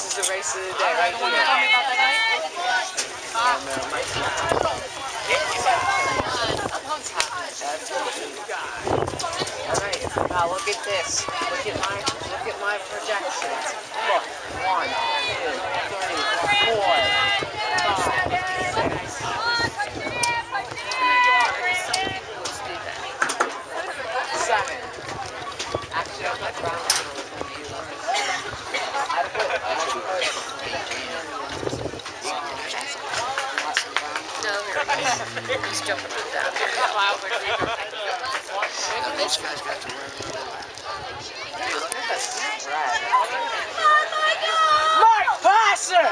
This is the race of the day right here. Alright, now look at this. Look at my look at my projections. Look. One, two, three, four, five, six. Seven. Actually, I put brown. I put, I put No, he's jumping up down. Now those guys got to wear them. Dude, look at this red. Mark Passer!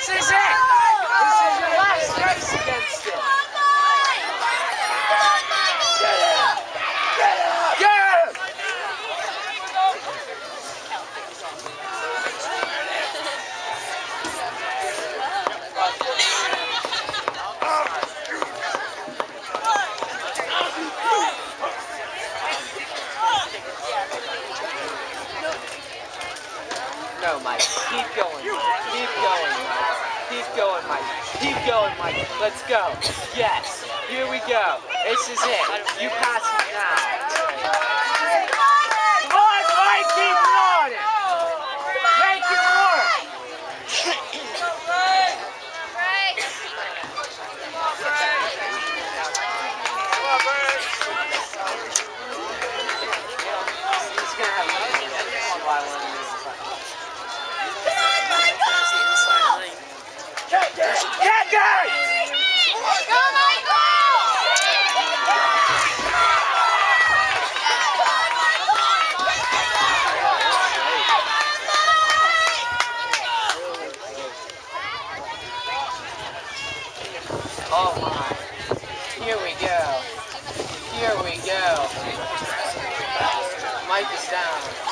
This is your last race against him! Get him! Get him! Get him! No, Mike. Keep going. Keep going, Keep going, Mike. Keep going, Mike. Let's go. Yes. Here we go. This is it. You pass it now. Come on, Mike. Keep running. Make it work. He's gonna have That's why I wanna move in front. Get good! Oh my. Here we go. Here we go. Mike is down.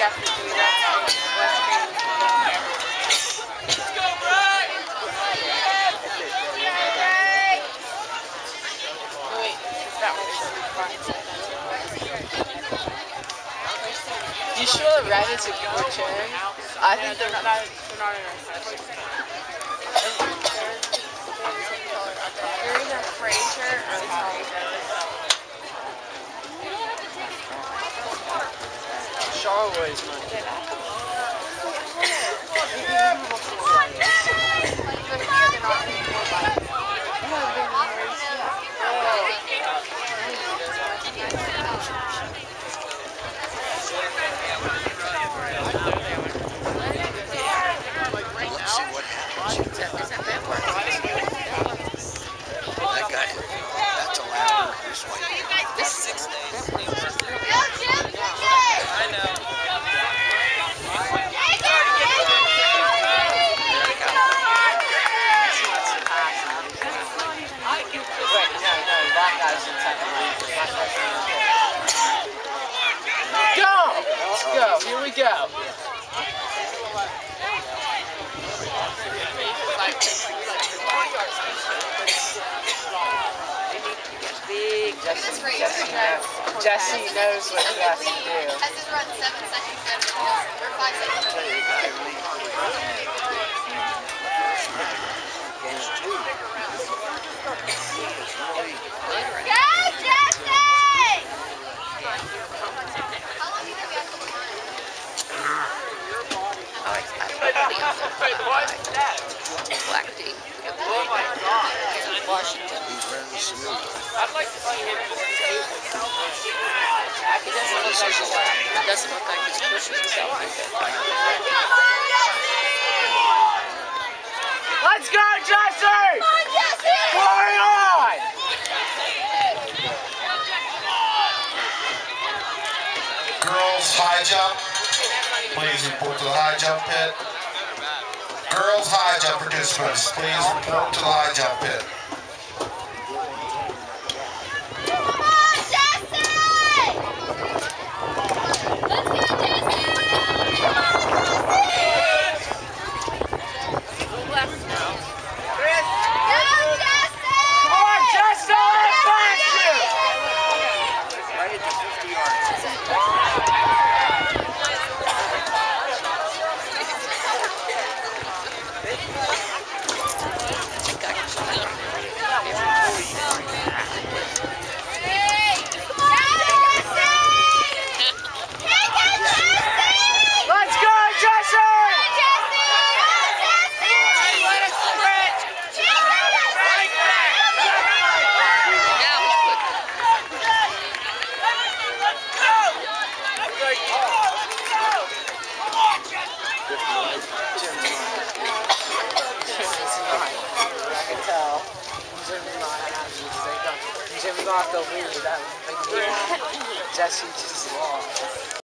You sure the red is a good? I think they're not. They're not in our section. They're either Frazier or Charwood's my Let's see what happens. That guy, that's a ladder. This way. This six days. I know. Wait, no, no, that guy's in second place. That guy's in third. Go! Let's go. Here we go. Big Jesse, Jesse, knows, Jesse knows what he has to do. Has this run seven seconds better than this? Or five seconds? Go, Jesse! Black D. Oh my god. Washington. He's wearing the smooth. I'd like to see him just take He doesn't this is a lap. It doesn't look like he's pushing himself either. Let's go, Jesse! Come on, Jesse! Going on! Girls high jump. Please report to the high jump pit. Girls high jump participants, please report to the high jump Yeah. Jim got the lead. That, like, Jesse just lost.